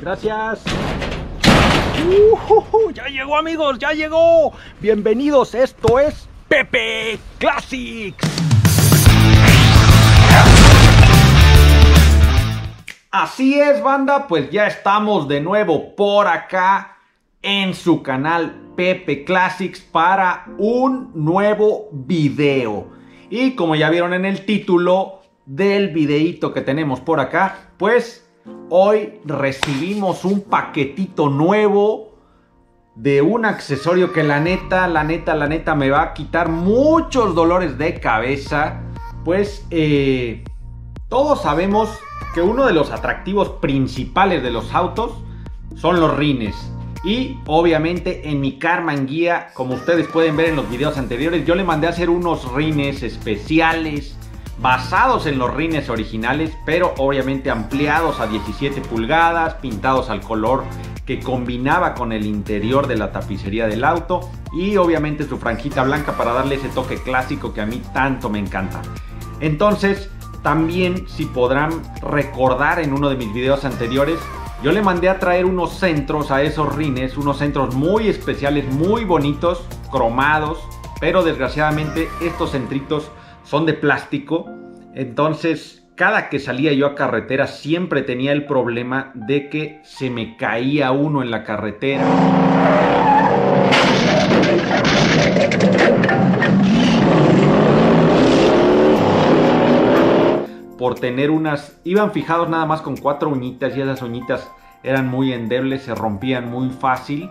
Gracias. Uh, ya llegó amigos, ya llegó. Bienvenidos, esto es Pepe Classics. Así es, banda, pues ya estamos de nuevo por acá en su canal Pepe Classics para un nuevo video. Y como ya vieron en el título del videito que tenemos por acá, pues hoy recibimos un paquetito nuevo de un accesorio que la neta, la neta, la neta me va a quitar muchos dolores de cabeza. Pues eh, todos sabemos que uno de los atractivos principales de los autos son los rines. Y obviamente en mi Carman Guía, como ustedes pueden ver en los videos anteriores, yo le mandé a hacer unos rines especiales basados en los rines originales, pero obviamente ampliados a 17 pulgadas, pintados al color que combinaba con el interior de la tapicería del auto y obviamente su franjita blanca para darle ese toque clásico que a mí tanto me encanta. Entonces, también si podrán recordar en uno de mis videos anteriores, yo le mandé a traer unos centros a esos rines, unos centros muy especiales, muy bonitos, cromados, pero desgraciadamente estos centritos son de plástico. Entonces, cada que salía yo a carretera siempre tenía el problema de que se me caía uno en la carretera por tener unas, iban fijados nada más con cuatro uñitas y esas uñitas eran muy endebles, se rompían muy fácil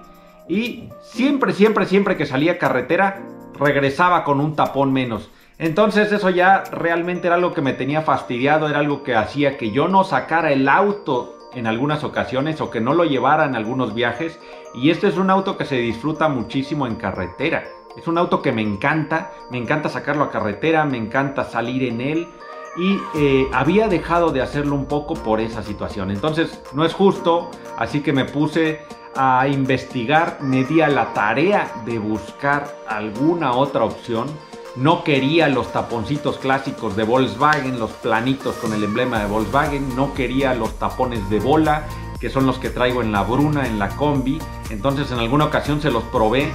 y siempre, siempre, siempre que salía a carretera regresaba con un tapón menos. Entonces eso ya realmente era algo que me tenía fastidiado, era algo que hacía que yo no sacara el auto en algunas ocasiones o que no lo llevara en algunos viajes. Y este es un auto que se disfruta muchísimo en carretera. Es un auto que me encanta, me encanta sacarlo a carretera, me encanta salir en él y eh, había dejado de hacerlo un poco por esa situación. Entonces no es justo, así que me puse a investigar, me di a la tarea de buscar alguna otra opción. No quería los taponcitos clásicos de Volkswagen, los planitos con el emblema de Volkswagen, no quería los tapones de bola, que son los que traigo en la Bruna, en la combi. Entonces en alguna ocasión se los probé.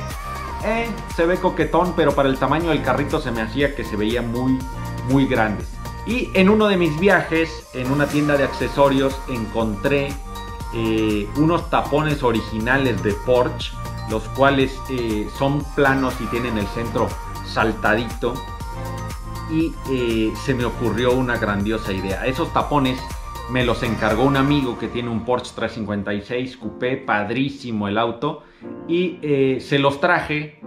Eh, se ve coquetón, pero para el tamaño del carrito se me hacía que se veía muy, muy grandes. Y en uno de mis viajes, en una tienda de accesorios, encontré eh, unos tapones originales de Porsche, los cuales eh, son planos y tienen el centro saltadito. Y eh, se me ocurrió una grandiosa idea. Esos tapones me los encargó un amigo que tiene un Porsche 356 Coupé, padrísimo el auto. Y se los traje.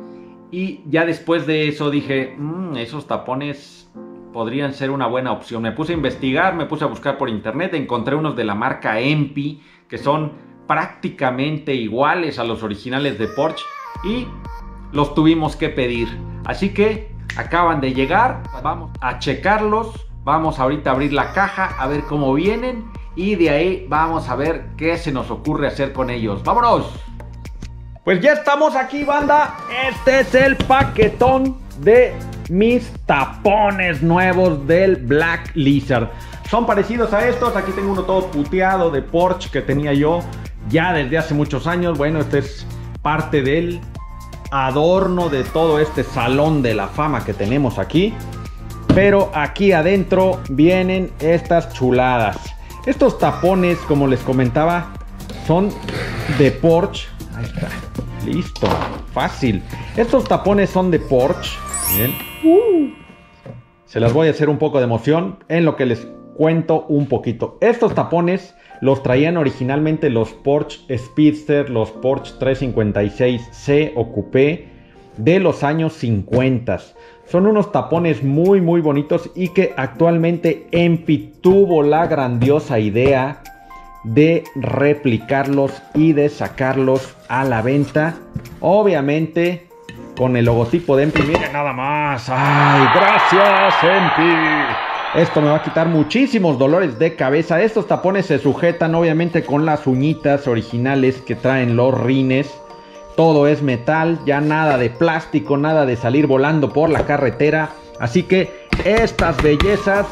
Y ya después de eso dije, mm, esos tapones podrían ser una buena opción. Me puse a investigar, me puse a buscar por internet, encontré unos de la marca Empi que son prácticamente iguales a los originales de Porsche y los tuvimos que pedir. Así que acaban de llegar, vamos a checarlos, vamos ahorita a abrir la caja a ver cómo vienen y de ahí vamos a ver qué se nos ocurre hacer con ellos. ¡Vámonos! Pues ya estamos aquí, banda. Este es el paquetón de mis tapones nuevos del Black Lizard. Son parecidos a estos. Aquí tengo uno todo puteado de Porsche que tenía yo ya desde hace muchos años. Bueno, este es parte del adorno de todo este salón de la fama que tenemos aquí. Pero aquí adentro vienen estas chuladas. Estos tapones, como les comentaba, son de Porsche. Ahí está. Listo. Fácil. Estos tapones son de Porsche. Se las voy a hacer un poco de emoción en lo que les cuento un poquito. Estos tapones los traían originalmente los Porsche Speedster, los Porsche 356C o de los años 50. Son unos tapones muy muy bonitos y que actualmente Empi tuvo la grandiosa idea de replicarlos y de sacarlos a la venta. Obviamente con el logotipo de Empi. Miren nada más. ¡Ay, gracias, Empi! Esto me va a quitar muchísimos dolores de cabeza. Estos tapones se sujetan obviamente con las uñitas originales que traen los rines. Todo es metal, ya nada de plástico, nada de salir volando por la carretera. Así que estas bellezas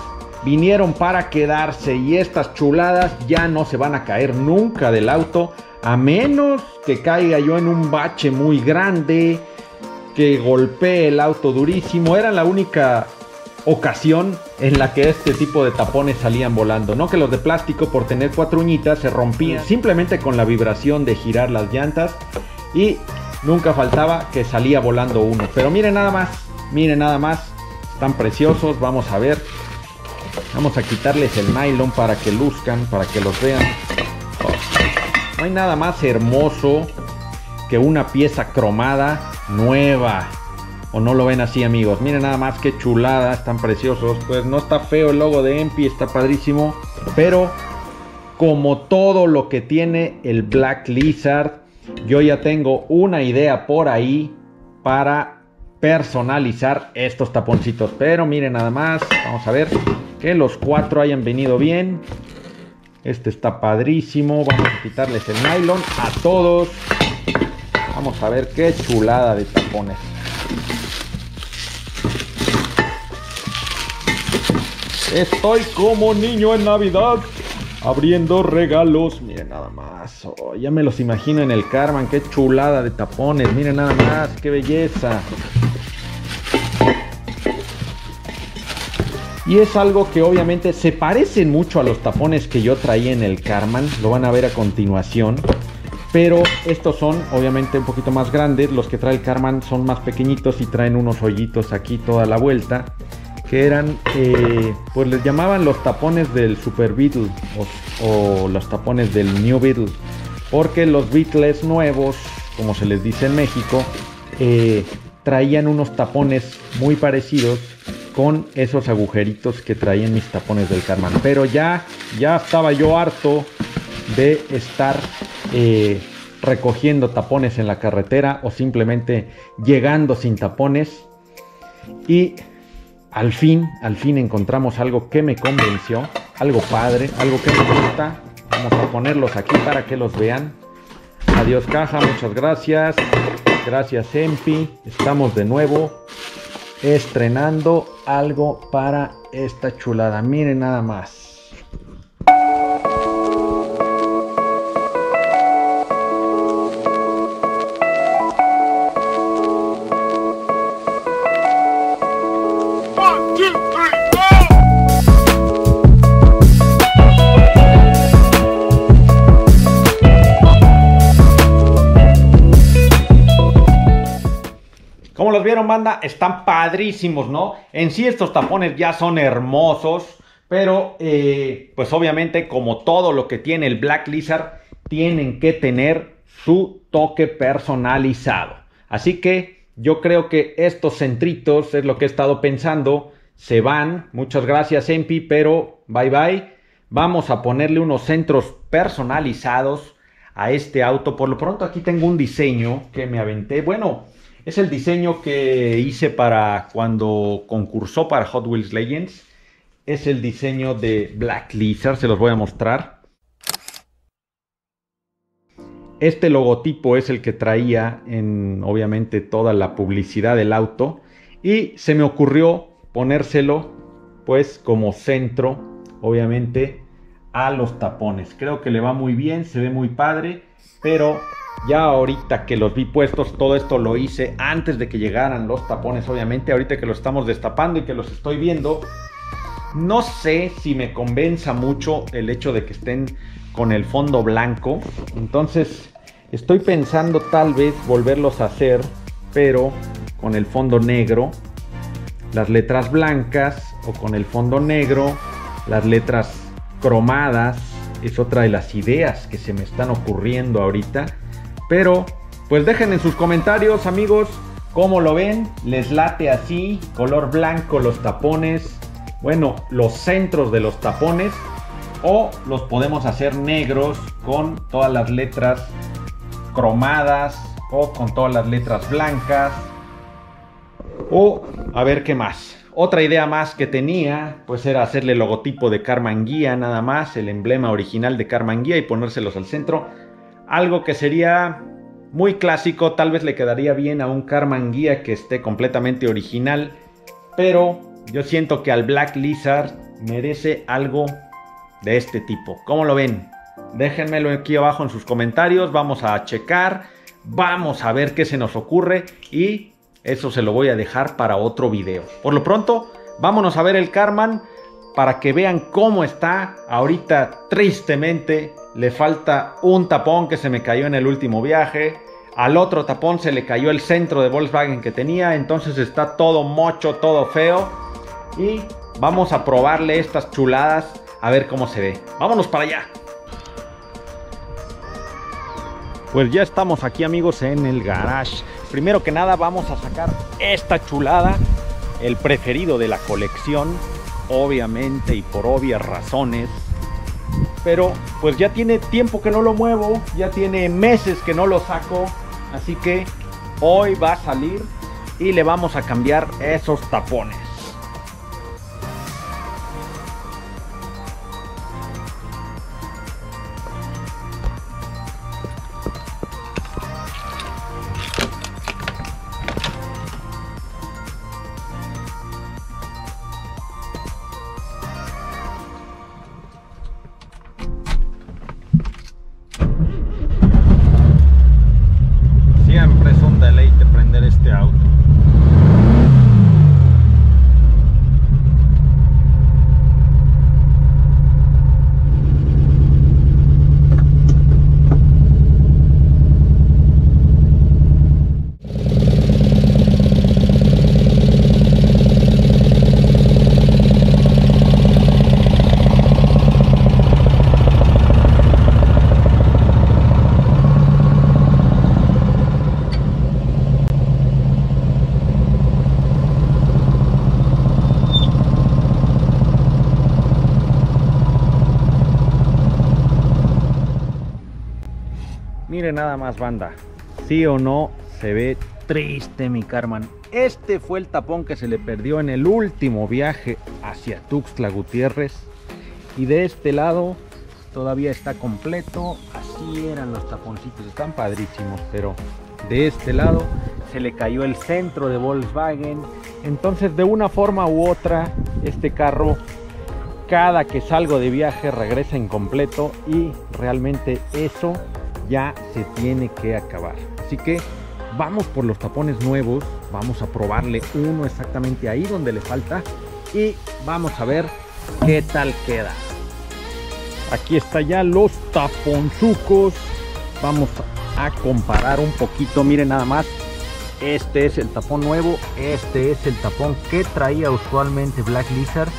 vinieron para quedarse y estas chuladas ya no se van a caer nunca del auto a menos que caiga yo en un bache muy grande, que golpee el auto durísimo. Era la única ocasión en la que este tipo de tapones salían volando. No que los de plástico por tener cuatro uñitas se rompían simplemente con la vibración de girar las llantas y nunca faltaba que salía volando uno. Pero miren nada más, miren nada más, están preciosos, vamos a ver. Vamos a quitarles el nylon para que luzcan, para que los vean. No hay nada más hermoso que una pieza cromada nueva. ¿O no lo ven así amigos? Miren nada más que chulada, están preciosos. Pues no está feo el logo de Empi, está padrísimo. Pero como todo lo que tiene el Black Lizard, yo ya tengo una idea por ahí para personalizar estos taponcitos. Pero miren nada más, vamos a ver que los cuatro hayan venido bien. Este está padrísimo. Vamos a quitarles el nylon a todos. Vamos a ver qué chulada de tapones. Estoy como niño en Navidad abriendo regalos. Miren nada más. Oh, ya me los imagino en el Carman. Qué chulada de tapones. Miren nada más. Qué belleza. Y es algo que obviamente se parecen mucho a los tapones que yo traía en el Carman. Lo van a ver a continuación. Pero estos son obviamente un poquito más grandes. Los que trae el Carman son más pequeñitos y traen unos hoyitos aquí toda la vuelta. Que eran, eh, pues les llamaban los tapones del Super Beetle o, los tapones del New Beetle. Porque los Beatles nuevos, como se les dice en México, eh, traían unos tapones muy parecidos con esos agujeritos que traían mis tapones del Carman. Pero ya, ya estaba yo harto de estar eh, recogiendo tapones en la carretera o simplemente llegando sin tapones. Y al fin, al fin encontramos algo que me convenció, algo padre, algo que me gusta. Vamos a ponerlos aquí para que los vean. Adiós caja, muchas gracias. Gracias Empi. Estamos de nuevo estrenando algo para esta chulada. Miren nada más. Vieron, banda, están padrísimos, ¿no? En sí estos tapones ya son hermosos, pero eh, pues obviamente como todo lo que tiene el Black Lizard, tienen que tener su toque personalizado. Así que yo creo que estos centritos, es lo que he estado pensando, se van. Muchas gracias, Empi, pero bye bye. Vamos a ponerle unos centros personalizados a este auto. Por lo pronto aquí tengo un diseño que me aventé. Bueno, es el diseño que hice para cuando concursó para Hot Wheels Legends. Es el diseño de Black Lizard, se los voy a mostrar. Este logotipo es el que traía en obviamente toda la publicidad del auto y se me ocurrió ponérselo pues como centro obviamente a los tapones. Creo que le va muy bien, se ve muy padre, pero ya ahorita que los vi puestos, todo esto lo hice antes de que llegaran los tapones, obviamente. Ahorita que los estamos destapando y que los estoy viendo, no sé si me convenza mucho el hecho de que estén con el fondo blanco. Entonces, estoy pensando tal vez volverlos a hacer, pero con el fondo negro. Las letras blancas o con el fondo negro. Las letras cromadas. Es otra de las ideas que se me están ocurriendo ahorita. Pero, pues dejen en sus comentarios, amigos, cómo lo ven. ¿Les late así? Color blanco los tapones. Bueno, los centros de los tapones. O los podemos hacer negros con todas las letras cromadas. O con todas las letras blancas. O a ver qué más. Otra idea más que tenía, pues era hacerle el logotipo de Carman Guía nada más, el emblema original de Carman Guía y ponérselos al centro algo que sería muy clásico, tal vez le quedaría bien a un Carman Guía que esté completamente original, pero yo siento que al Black Lizard merece algo de este tipo. ¿Cómo lo ven? Déjenmelo aquí abajo en sus comentarios. Vamos a checar. Vamos a ver qué se nos ocurre. Y eso se lo voy a dejar para otro video. Por lo pronto, vámonos a ver el Carman para que vean cómo está. Ahorita, tristemente, le falta un tapón que se me cayó en el último viaje. Al otro tapón se le cayó el centro de Volkswagen que tenía. Entonces está todo mocho, todo feo. Y vamos a probarle estas chuladas a ver cómo se ve. Vámonos para allá. Pues ya estamos aquí amigos en el garage. Primero que nada vamos a sacar esta chulada, el preferido de la colección, obviamente y por obvias razones. Pero pues ya tiene tiempo que no lo muevo, ya tiene meses que no lo saco, así que hoy va a salir y le vamos a cambiar esos tapones. Más banda, sí o no se ve triste mi Carman. Este fue el tapón que se le perdió en el último viaje hacia Tuxtla Gutiérrez. Y de este lado todavía está completo. Así eran los taponcitos, están padrísimos. Pero de este lado se le cayó el centro de Volkswagen. Entonces de una forma u otra este carro cada que salgo de viaje regresa incompleto y realmente eso ya se tiene que acabar. Así que vamos por los tapones nuevos, vamos a probarle uno exactamente ahí donde le falta y vamos a ver qué tal queda. Aquí está ya los taponzucos. Vamos a comparar un poquito, miren nada más. Este es el tapón nuevo, este es el tapón que traía usualmente Black Lizard.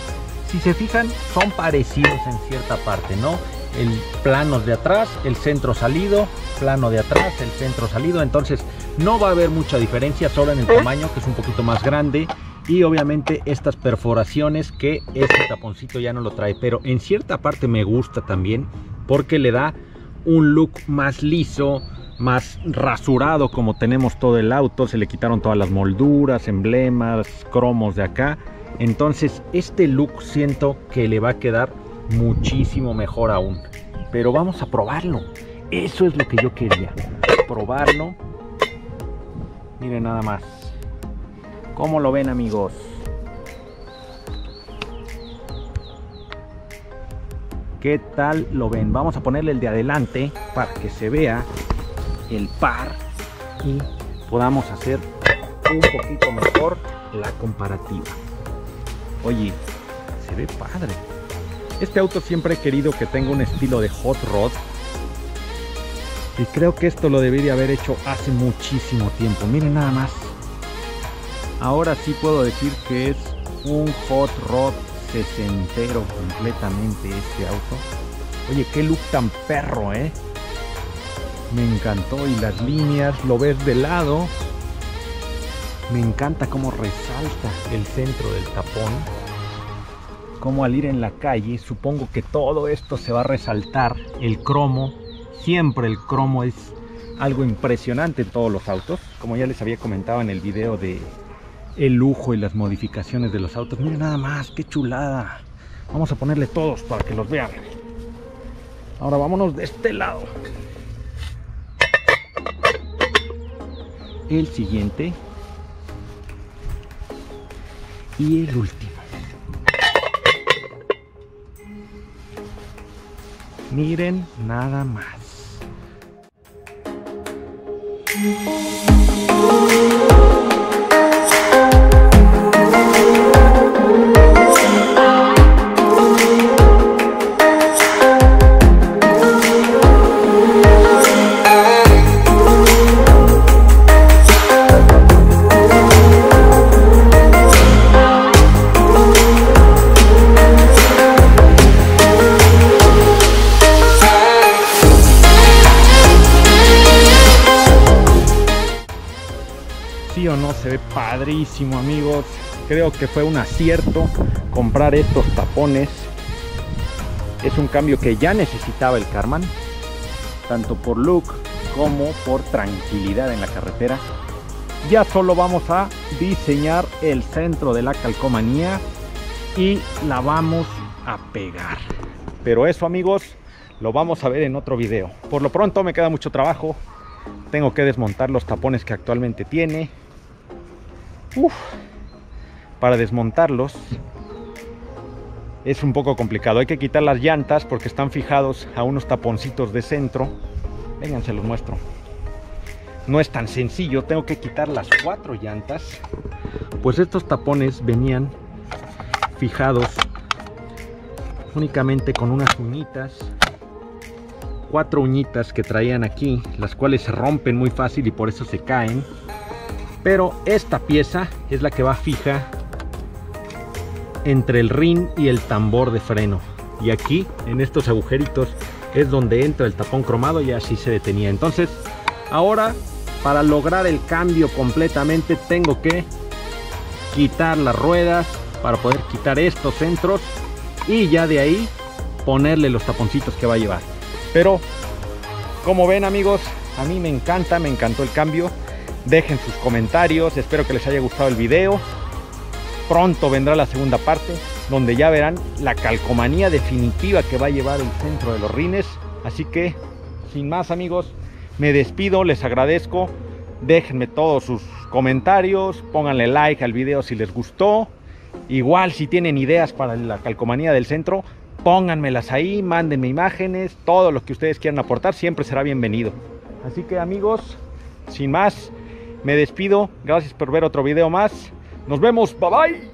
Si se fijan, son parecidos en cierta parte, ¿no? El plano de atrás, el centro salido, plano de atrás, el centro salido. Entonces no va a haber mucha diferencia, solo en el tamaño que es un poquito más grande. Y obviamente estas perforaciones que este taponcito ya no lo trae. Pero en cierta parte me gusta también porque le da un look más liso, más rasurado como tenemos todo el auto. Se le quitaron todas las molduras, emblemas, cromos de acá. Entonces este look siento que le va a quedar muchísimo mejor aún. Pero vamos a probarlo. Eso es lo que yo quería. Probarlo. Miren nada más. ¿Cómo lo ven amigos? ¿Qué tal lo ven? Vamos a ponerle el de adelante para que se vea el par y podamos hacer un poquito mejor la comparativa. Oye, se ve padre. Este auto siempre he querido que tenga un estilo de hot rod. Y creo que esto lo debería haber hecho hace muchísimo tiempo. Miren nada más. Ahora sí puedo decir que es un hot rod sesentero completamente este auto. Oye, qué look tan perro, ¿eh? Me encantó y las líneas, lo ves de lado. Me encanta cómo resalta el centro del tapón como al ir en la calle, supongo que todo esto se va a resaltar, el cromo, siempre el cromo es algo impresionante en todos los autos, como ya les había comentado en el video de el lujo y las modificaciones de los autos, miren nada más, qué chulada, vamos a ponerle todos para que los vean, ahora vámonos de este lado, el siguiente. Y el último. Miren nada más. No se ve padrísimo amigos. Creo que fue un acierto comprar estos tapones. Es un cambio que ya necesitaba el Carman tanto por look como por tranquilidad en la carretera. Ya solo vamos a diseñar el centro de la calcomanía y la vamos a pegar. Pero eso amigos lo vamos a ver en otro video. Por lo pronto me queda mucho trabajo. Tengo que desmontar los tapones que actualmente tiene Para desmontarlos es un poco complicado. Hay que quitar las llantas porque están fijados a unos taponcitos de centro. Vengan, se los muestro. No es tan sencillo, tengo que quitar las cuatro llantas. Pues estos tapones venían fijados únicamente con unas uñitas. Cuatro uñitas que traían aquí, las cuales se rompen muy fácil y por eso se caen pero esta pieza es la que va fija entre el rin y el tambor de freno. Y aquí en estos agujeritos es donde entra el tapón cromado y así se detenía. Entonces ahora para lograr el cambio completamente tengo que quitar las ruedas para poder quitar estos centros y ya de ahí ponerle los taponcitos que va a llevar. Pero como ven amigos a mí me encanta me encantó el cambio Dejen sus comentarios, espero que les haya gustado el video. Pronto vendrá la segunda parte, donde ya verán la calcomanía definitiva que va a llevar el centro de los rines. Así que, sin más amigos, me despido, les agradezco. Déjenme todos sus comentarios, pónganle like al video si les gustó. Igual si tienen ideas para la calcomanía del centro, pónganmelas ahí, mándenme imágenes, todo lo que ustedes quieran aportar siempre será bienvenido. Así que amigos, sin más, me despido. Gracias por ver otro video más. Nos vemos. Bye bye.